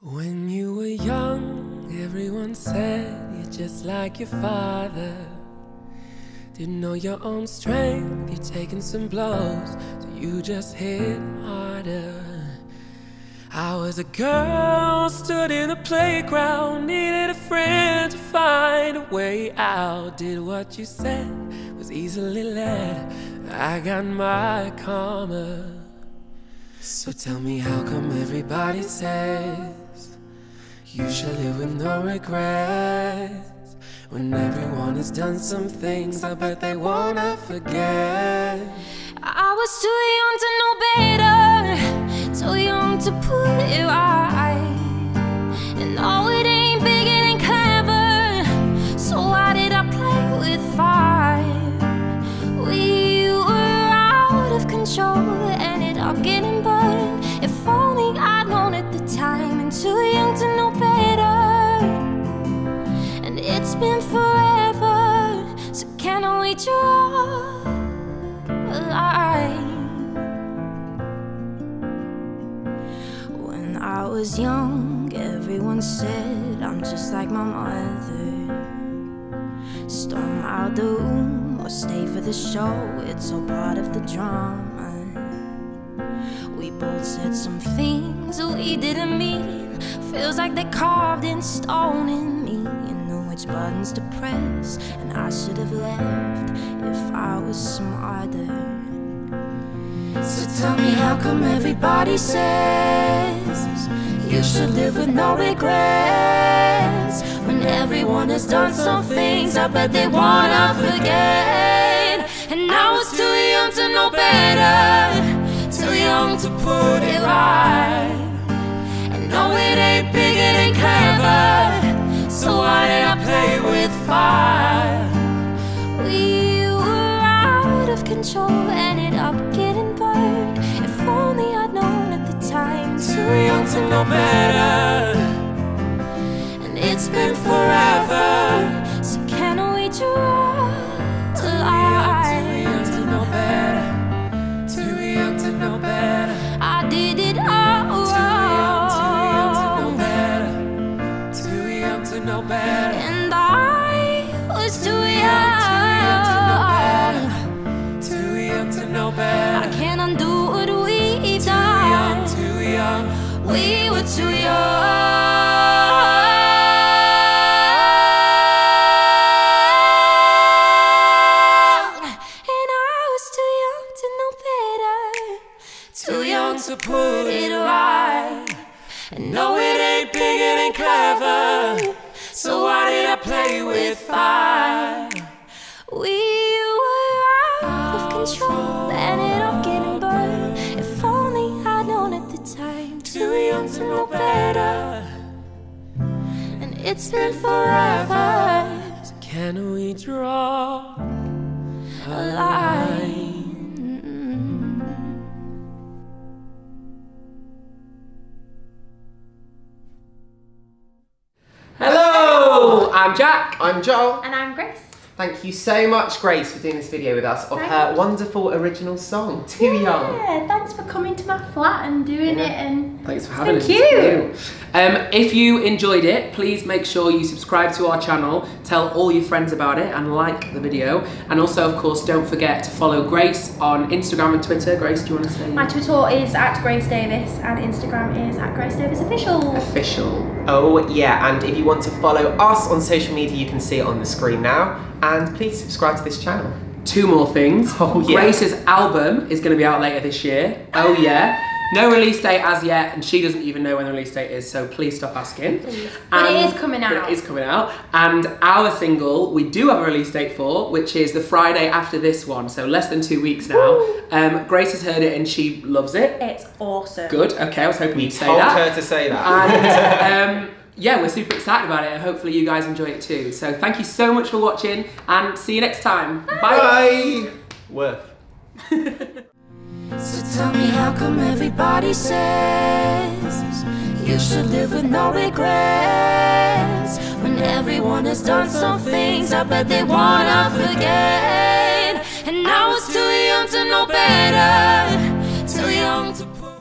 When you were young, everyone said you're just like your father. Didn't know your own strength, you'd taken some blows, so you just hit harder. I was a girl, stood in the playground, needed a friend to find a way out. Did what you said, was easily led. I got my karma. So tell me, how come everybody says you should live with no regrets? When everyone has done some things, I bet they wanna forget. I was too young to know better, too young to put it right. It's been forever, so can we draw a line? When I was young, everyone said I'm just like my mother. Storm out the room or stay for the show, it's all part of the drama. We both said some things we didn't mean. Feels like they carved in stone in me. Which buttons to press, and I should have left if I was smarter. So tell me, how come everybody says you should live with no regrets? When everyone has done some things, I bet they wanna forget. And I was too young to know better, too young to put it right. And no, it ain't big, it fire? We were out of control, ended up getting burned. If only I'd known at the time, too young to know better. And it's been forever, so can we draw a Too young to know better. Too young to know better. I did it all Too young, too young to know wrong, better. Too young to know better. Too young to put it right. And no, it ain't big, it ain't clever. So why did I play with fire? We were out of control, ended up getting burned. If only I'd known at the time, too young to know better. And it's been forever. Can we draw a line? I'm Jack. I'm Joel. And I'm Grace. Thank you so much, Grace, for doing this video with us of Thank her wonderful original song, Too Young. Yeah, thanks for coming to my flat and doing it and Thanks for having Thank us. you. Um, if you enjoyed it, please make sure you subscribe to our channel, tell all your friends about it, and like the video. And also, of course, don't forget to follow Grace on Instagram and Twitter. Grace, do you want to say my Twitter is at Grace Davies and Instagram is at Grace Davies Official. official? Oh, yeah, and if you want to follow us on social media, you can see it on the screen now. And please subscribe to this channel. Two more things. Oh, yeah. Grace's album is going to be out later this year. Oh yeah. No release date as yet, and she doesn't even know when the release date is, so please stop asking. But it And- is coming but out. It is coming out. And our single, we do have a release date for, which is the Friday after this one, so less than two weeks now. Um, Grace has heard it and she loves it. It's awesome. Good, okay, I was hoping We you'd say told that. her to say that. And um, yeah, we're super excited about it, and hopefully you guys enjoy it too. So thank you so much for watching, and see you next time. Bye. Bye. Worth. So tell me, how come everybody says you should live with no regrets? When everyone has done some things, I bet they wanna forget. And I was too young to know better, too young to